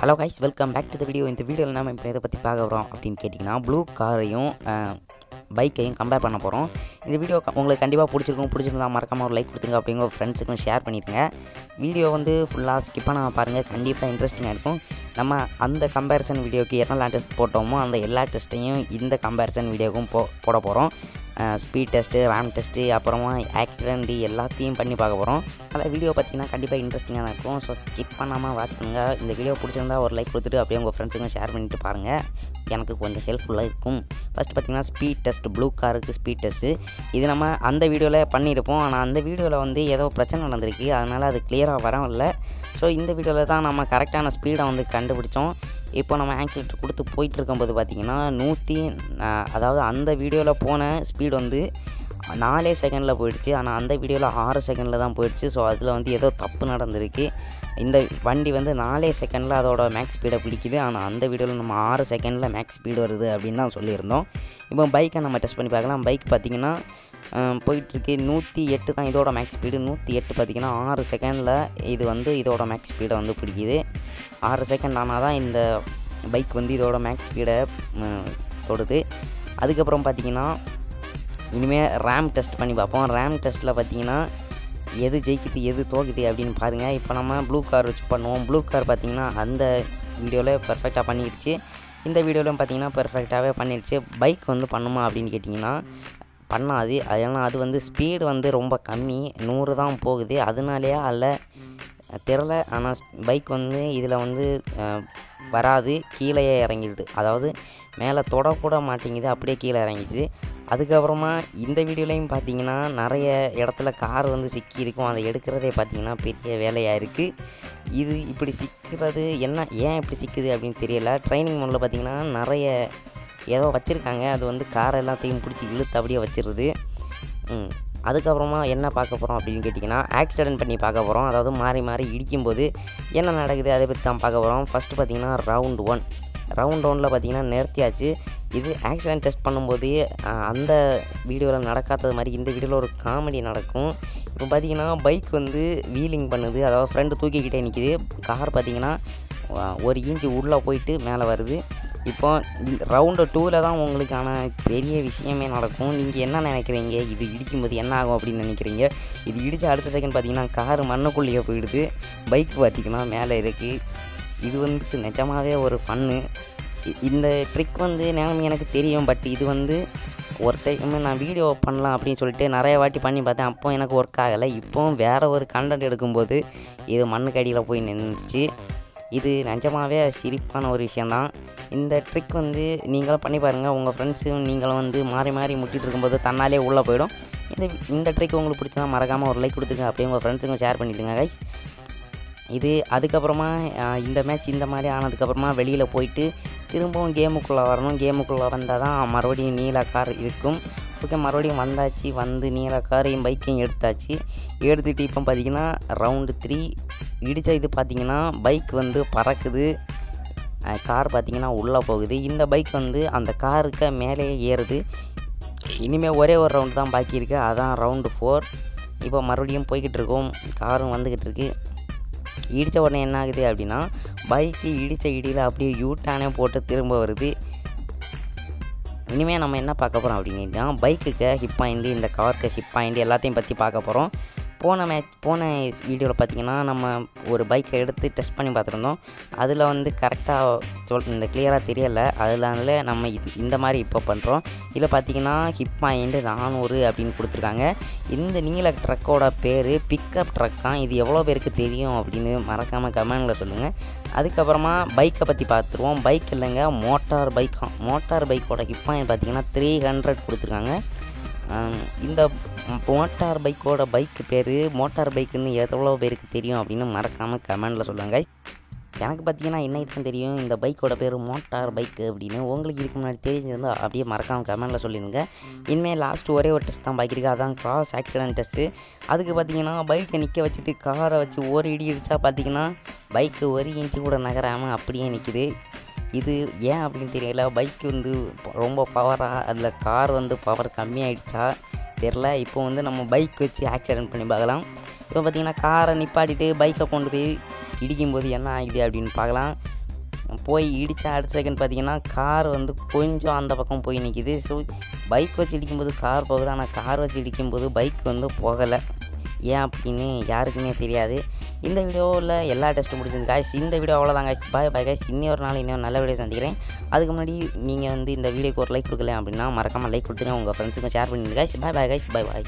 Hello guys welcome back to the video இந்த வீடியோவில் நம்ம இப்போ எதை பற்றி பார்க்க போகிறோம் அப்படின்னு கேட்டிங்கன்னா ப்ளூ காரையும் பைக்கையும் கம்பேர் பண்ண போகிறோம் இந்த வீடியோ உங்களுக்கு கண்டிப்பாக பிடிச்சிருக்கும். பிடிச்சிருந்தா மறக்காமல் ஒரு லைக் கொடுத்துங்க அப்படிங்க உங்கள் ஃப்ரெண்ட்ஸுக்கும் ஷேர் பண்ணிடுங்க. வீடியோ வந்து ஃபுல்லாக ஸ்கிப் பண்ணாமல் பாருங்கள் கண்டிப்பாக இன்ட்ரெஸ்டிங்காக இருக்கும். நம்ம அந்த கம்பேரிசன் வீடியோக்கு என்னெல்லாம் டெஸ்ட் போட்டோமோ அந்த எல்லா டெஸ்ட்டையும் இந்த கம்பேரிசன் வீடியோக்கும் போ போட போகிறோம் ஸ்பீட் டெஸ்ட்டு ரேம் டெஸ்ட்டு அப்புறமா ஆக்சிடென்ட் எல்லாத்தையும் பண்ணி பார்க்க போகிறோம் அதில் வீடியோ பார்த்தீங்கன்னா கண்டிப்பாக இன்ட்ரெஸ்டிங்காக இருக்கும். ஸோ ஸ்கிப் பண்ணாமல் வாட்ச் பண்ணுங்கள் இந்த வீடியோ பிடிச்சிருந்தா ஒரு லைக் கொடுத்துட்டு அப்படியே உங்கள் ஃப்ரெண்ட்ஸுக்கும் ஷேர் பண்ணிட்டு பாருங்கள் எனக்கு கொஞ்சம் ஹெல்ப்ஃபுல்லாக இருக்கும். ஃபஸ்ட் பார்த்தீங்கன்னா ஸ்பீட் டெஸ்ட் ப்ளூ காருக்கு ஸ்பீட் டெஸ்ட்டு இது நம்ம அந்த வீடியோவில் பண்ணியிருப்போம். ஆனால் அந்த வீடியோவில் வந்து ஏதோ பிரச்சனை நடந்திருக்கு. அதனால் அது கிளியராக வரவில்ல. ஸோ இந்த வீடியோவில் தான் நம்ம கரெக்டான ஸ்பீடை வந்து கண்டுபிடிச்சோம். இப்போ நம்ம ஆக்சிலேட்டர் கொடுத்து போயிட்டு இருக்கும்போது பார்த்தீங்கன்னா நூற்றி அதாவது அந்த வீடியோவில் போன ஸ்பீடு வந்து நாலே செகண்டில் போயிடுச்சு. ஆனால் அந்த வீடியோவில் ஆறு செகண்டில் தான் போயிடுச்சு. ஸோ அதில் வந்து ஏதோ தப்பு நடந்திருக்கு. இந்த வண்டி வந்து நாலே செகண்டில் அதோட மேக்ஸ் ஸ்பீடை பிடிக்குது. ஆனால் அந்த வீடியோவில் நம்ம ஆறு செகண்டில் மேக்ஸ் ஸ்பீடு வருது அப்படின்னு தான் சொல்லியிருந்தோம். இப்போ பைக்கை நம்ம டெஸ்ட் பண்ணி பார்க்கலாம். பைக் பார்த்திங்கன்னா போயிட்டுருக்கு. நூற்றி எட்டு தான் இதோட மேக்ஸ் ஸ்பீடு நூற்றி எட்டு பார்த்திங்கன்னா ஆறு செகண்டில் இது வந்து இதோட மேக்ஸ் ஸ்பீடை வந்து பிடிக்குது. ஆறு செகண்ட் ஆனால் தான் இந்த பைக் வந்து இதோட மேக்ஸ் ஸ்பீடை தொடுது. அதுக்கப்புறம் பார்த்திங்கன்னா இனிமேல் ரேம் டெஸ்ட் பண்ணி பார்ப்போம். ரேம் டெஸ்ட்டில் பார்த்தீங்கன்னா எது ஜெயிக்குது எது தோக்குது அப்படின்னு பாருங்கள் இப்போ நம்ம ப்ளூ கார் வச்சு பண்ணுவோம். ப்ளூ கார் பார்த்தீங்கன்னா அந்த வீடியோவில் பர்ஃபெக்டாக பண்ணிடுச்சு இந்த வீடியோவிலும் பார்த்தீங்கன்னா பர்ஃபெக்டாகவே பண்ணிடுச்சு பைக் வந்து பண்ணுமா அப்படின்னு கேட்டிங்கன்னா பண்ணாது. அது ஏன்னா அது வந்து ஸ்பீடு வந்து ரொம்ப கம்மி. நூறு தான் போகுது. அதனாலேயே அதில் தெரில ஆனால் பைக் வந்து இதில் வந்து வராது. கீழேயே இறங்கிடுது. அதாவது மேலே தொடக்கூட மாட்டேங்குது. அப்படியே கீழே இறங்கிச்சு அதுக்கப்புறமா இந்த வீடியோலையும் பார்த்தீங்கன்னா நிறைய இடத்துல கார் வந்து சிக்கி இருக்கும். அதை எடுக்கிறதே பார்த்தீங்கன்னா பெரிய வேலையாக இருக்குது இது இப்படி சிக்கிறது என்ன ஏன் இப்படி சிக்குது அப்படின்னு தெரியல. ட்ரைனிங் மோடில் பார்த்தீங்கன்னா நிறைய ஏதோ வச்சுருக்காங்க. அது வந்து காரை எல்லாத்தையும் பிடிச்சி இழுத்து அப்படியே வச்சிருது. அதுக்கப்புறமா என்ன பார்க்க போகிறோம் அப்படின்னு கேட்டிங்கன்னா ஆக்சிடென்ட் பண்ணி பார்க்க போகிறோம் அதாவது மாறி மாறி இடிக்கும்போது என்ன நடக்குது அதை பற்றி தான் பார்க்க போகிறோம் ஃபஸ்ட்டு பார்த்தீங்கன்னா ரவுண்ட் ஒன் ரவுண்ட் ஒனில் பார்த்தீங்கன்னா நிறுத்தியாச்சு. இது ஆக்சிடென்ட் டெஸ்ட் பண்ணும்போது அந்த வீடியோவில் நடக்காதது மாதிரி இந்த வீடியோவில் ஒரு காமெடி நடக்கும். இப்போ பார்த்தீங்கன்னா பைக் வந்து வீலிங் பண்ணுது. அதாவது ஃப்ரெண்டு தூக்கிக்கிட்டே நிற்கிது கார் பார்த்தீங்கன்னா ஒரு இன்ச்சு உள்ளே போயிட்டு மேலே வருது. இப்போ ரவுண்டு டூவில் தான் உங்களுக்கான பெரிய விஷயமே நடக்கும். நீங்கள் என்ன நினைக்கிறீங்க? இது இடிக்கும்போது என்ன ஆகும் அப்படின்னு நினைக்கிறீங்க? இது இடித்த அடுத்த செகண்ட் பார்த்தீங்கன்னா கார் மண்ணுக்குள்ளேயே போயிடுது. பைக் பார்த்தீங்கன்னா மேலே இருக்குது இது வந்து நிஜமாகவே ஒரு ஃபன்னு இந்த ட்ரிக் வந்து நேரம் எனக்கு தெரியும். பட் இது வந்து ஒரு டைம் நான் வீடியோ பண்ணலாம் அப்படின்னு சொல்லிட்டு நிறைய வாட்டி பண்ணி பார்த்தேன். அப்போ எனக்கு ஒர்க் ஆகலை. இப்போவும் வேறு ஒரு கண்டென்ட் எடுக்கும்போது இது மண்ணுக்கடியில் போய் நின்றுச்சு. இது நிஜமாகவே சிரிப்பான ஒரு விஷயந்தான் இந்த ட்ரிக் வந்து நீங்களும் பண்ணி பாருங்கள் உங்கள் ஃப்ரெண்ட்ஸும் நீங்களும் வந்து மாறி மாறி முட்டிகிட்டு இருக்கும்போது தன்னாலே உள்ளே போயிடும். இந்த இந்த ட்ரிக் உங்களுக்கு பிடிச்சதா மறக்காமல் ஒரு லைக் கொடுத்துங்க. அப்படியே உங்கள் ஃப்ரெண்ட்ஸுக்கும் ஷேர் பண்ணிவிடுங்க கைஸ் இது அதுக்கப்புறமா இந்த மேட்ச் இந்த மாதிரி ஆனதுக்கப்புறமா வெளியில் போயிட்டு திரும்பவும் கேமுக்குள்ளே வரணும். கேமுக்குள்ளே வந்தால் தான் மறுபடியும் நீல கார் இருக்கும். ஓகே மறுபடியும் வந்தாச்சு. வந்து நீல காரையும் பைக்கையும் எடுத்தாச்சு. எடுத்துகிட்டு இப்போ பார்த்தீங்கன்னா ரவுண்டு த்ரீ இடித்த இது பார்த்திங்கன்னா பைக் வந்து பறக்குது. கார் பார்த்தீங்கன்னா உள்ளே போகுது. இந்த பைக் வந்து அந்த காருக்கு மேலேயே ஏறுது. இனிமேல் ஒரே ஒரு ரவுண்டு தான் பாக்கி இருக்குது அதான் ரவுண்டு ஃபோர் இப்போ மறுபடியும் போய்கிட்டு இருக்கோம். காரும் வந்துக்கிட்டு இருக்கு. இடித்த உடனே என்ன ஆகுது அப்படின்னா பைக்கு இடித்த இடியில் அப்படியே யூட்டானே போட்டு திரும்ப வருது. இனிமேல் நம்ம என்ன பார்க்க போகிறோம் அப்படின்னா பைக்குக்கு ஹிப் பாயிண்ட் இந்த காருக்கு ஹிப் பாயிண்ட் எல்லாத்தையும் பற்றி பார்க்க போகிறோம் போன மேட்ச் போன வீடியோவில் பார்த்தீங்கன்னா நம்ம ஒரு பைக்கை எடுத்து டெஸ்ட் பண்ணி பார்த்துருந்தோம் அதில் வந்து கரெக்டாக சொல் இந்த கிளியராக தெரியலை. அதனால நம்ம இது இந்த மாதிரி இப்போ பண்ணுறோம் இதில் பார்த்தீங்கன்னா ஹிப் பாயிண்ட் நானூறு அப்படின்னு கொடுத்துருக்காங்க. இந்த நீல ட்ரக்கோட பேர் பிக்கப் ட்ரக்கான் இது எவ்வளோ பேருக்கு தெரியும் அப்படின்னு மறக்காமல் கமெண்டில் சொல்லுங்கள் அதுக்கப்புறமா பைக்கை பற்றி பார்த்துருவோம் பைக் இல்லைங்க மோட்டார் பைக் மோட்டார் பைக்கோட ஹிப் பாயிண்ட் பார்த்தீங்கன்னா த்ரீ ஹண்ட்ரட் கொடுத்துருக்காங்க. இந்த மோட்டார் பைக்கோட பைக்கு பேர் மோட்டார் பைக்குன்னு எவ்வளோ பேருக்கு தெரியும் அப்படின்னு மறக்காமல் கமெண்டில் சொல்லுங்கள் எனக்கு பார்த்தீங்கன்னா என்ன தான் தெரியும் இந்த பைக்கோட பேர் மோட்டார் பைக்கு அப்படின்னு. உங்களுக்கு இதுக்கு முன்னாடி தெரிஞ்சிருந்தா அப்படியே மறக்காமல் கமெண்டில் சொல்லிடுங்க. இனிமேல் லாஸ்ட் ஒரே ஒரு டெஸ்ட் தான் பைக் இருக்குது அதான் கிராஸ் ஆக்சிடென்ட் டெஸ்ட்டு அதுக்கு பார்த்தீங்கன்னா பைக்கை நிற்க வச்சுட்டு காரை வச்சு ஒரு இடி இடித்தா பார்த்தீங்கன்னா பைக்கு ஒரு இன்ச்சு கூட நகராமல் அப்படியே நிற்கிது இது ஏன் அப்படின்னு தெரியல. பைக் வந்து ரொம்ப பவராக அதில் கார் வந்து பவர் கம்மியாயிடுச்சா? தெரில இப்போ வந்து நம்ம பைக் வச்சு ஆக்சிடென்ட் பண்ணி பார்க்கலாம். இப்போ பார்த்தீங்கன்னா காரை நிப்பாட்டிட்டு பைக்கை கொண்டு போய் இடிக்கும்போது என்ன ஆகுது அப்படின்னு பார்க்கலாம். போய் இடித்த அடுத்த செகண்ட் பார்த்தீங்கன்னா கார் வந்து கொஞ்சம் அந்த பக்கம் போய் நிற்கிது ஸோ பைக் வச்சு இடிக்கும்போது கார் போகுது. ஆனால் கார் வச்சு இடிக்கும்போது பைக் வந்து போகலை. ஏன் அப்படின்னு யாருக்குமே தெரியாது. இந்த வீடியோவில் எல்லா டெஸ்ட்டும் முடிஞ்சது. காய்ஸ் இந்த வீடியோ அவ்வளோதான் காய்ஸ் பாய் பாய் காய்ஸ் இன்னொரு நாள் இன்னொரு நல்ல வீடியோ சந்திக்கிறேன். அதுக்கு முன்னாடி நீங்கள் வந்து இந்த வீடியோக்கு ஒரு லைக் கொடுக்கல அப்படின்னா மறக்காமல் லைக் கொடுத்துருங்க. உங்கள் ஃப்ரெண்ட்ஸுக்கும் ஷேர் பண்ணிடுங்க guys bye bye guys bye பாய்